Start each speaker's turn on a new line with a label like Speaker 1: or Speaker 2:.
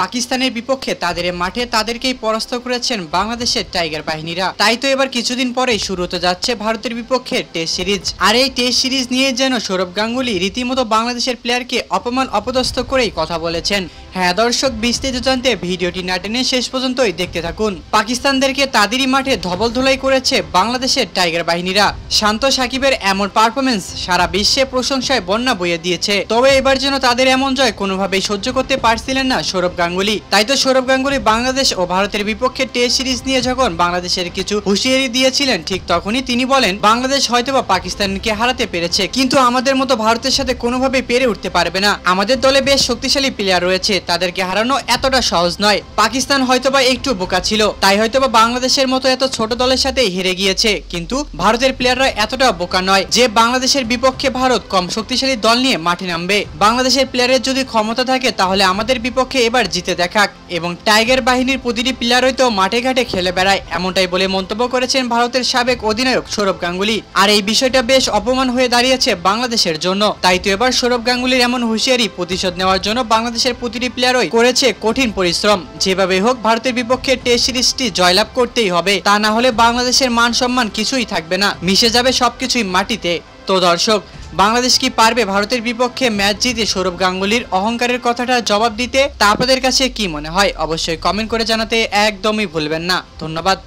Speaker 1: পাকিস্তানের বিপক্ষে তাদের মাঠে তাদেরকেই পরাস্ত করেছেন বাংলাদেশের টাইগার বাহিনীরা। তাই তো এবার কিছুদিন পরেই শুরু হতে যাচ্ছে ভারতের বিপক্ষে টেস্ট সিরিজ। আর এই টেস্ট সিরিজ নিয়ে যেন সৌরভ গাঙ্গুলি রীতিমতো বাংলাদেশের প্লেয়ারকে অপমান অপদস্থ করেই কথা বলেছেন। হ্যাঁ দর্শক, বিস্তারিত জানতে ভিডিওটি না টেনে শেষ পর্যন্তই দেখতে থাকুন। পাকিস্তানদেরকে তাদেরই মাঠে ধবল ধুলাই করেছে বাংলাদেশের টাইগার বাহিনীরা। শান্ত সাকিবের এমন পারফরমেন্স সারা বিশ্বে প্রশংসায় বন্যা বইয়ে দিয়েছে। তবে এবার যেন তাদের এমন জয় কোনোভাবেই সহ্য করতে পারছিলেন না সৌরভ গাঙ্গুলি। তাই তো সৌরভ গাঙ্গুলি বাংলাদেশ ও ভারতের বিপক্ষে টেস্ট সিরিজ নিয়ে যখন বাংলাদেশের কিছু হুঁশিয়ারি দিয়েছিলেন, ঠিক তখনই তিনি বলেন, বাংলাদেশ হয়তোবা পাকিস্তানকে হারাতে পেরেছে, কিন্তু আমাদের মতো ভারতের সাথে কোনোভাবেই পেরে উঠতে পারবে না। আমাদের দলে বেশ শক্তিশালী প্লেয়ার রয়েছে তাদেরকে হারানো এতটা সহজ নয়। পাকিস্তান হয়তোবা একটু বোকা ছিল, তাই হয়তোবা বাংলাদেশের মতো এত ছোট দলের সাথে হেরে গিয়েছে, কিন্তু ভারতের প্লেয়াররা এতটা বোকা নয় যে বাংলাদেশের বিপক্ষে ভারত কম শক্তিশালী দল নিয়ে মাঠে নামবে। বাংলাদেশের প্লেয়ারের যদি ক্ষমতা থাকে, তাহলে আমাদের বিপক্ষে এবার জিতে দেখাক, এবং টাইগার বাহিনীর প্রতিটি প্লেয়ারই তো মাঠে ঘাটে খেলে বেড়ায়, এমনটাই বলে মন্তব্য করেছেন ভারতের সাবেক অধিনায়ক সৌরভ গাঙ্গুলি। আর এই বিষয়টা বেশ অপমান হয়ে দাঁড়িয়েছে বাংলাদেশের জন্য, তাই তো এবার সৌরভ গাঙ্গুলির এমন হুঁশিয়ারি প্রতিশোধ নেওয়ার জন্য বাংলাদেশের প্রতিটি প্লেয়ারই করেছে কঠিন পরিশ্রম। যেভাবে হোক, ভারতের বিপক্ষে টেস্ট সিরিজটি জয়লাভ করতেই হবে। তা না হলে বাংলাদেশের মান সম্মান কিছুই থাকবে না। মিশে যাবে সবকিছুই মাটিতে। তো দর্শক, বাংলাদেশ কি পারবে ভারতের বিপক্ষে ম্যাচ জিতে সৌরভ গাঙ্গুলির অহংকারের কথাটা জবাব দিতে? তা আপনাদের কাছে কি মনে হয়? অবশ্যই কমেন্ট করে জানাতে একদমই ভুলবেন না। ধন্যবাদ।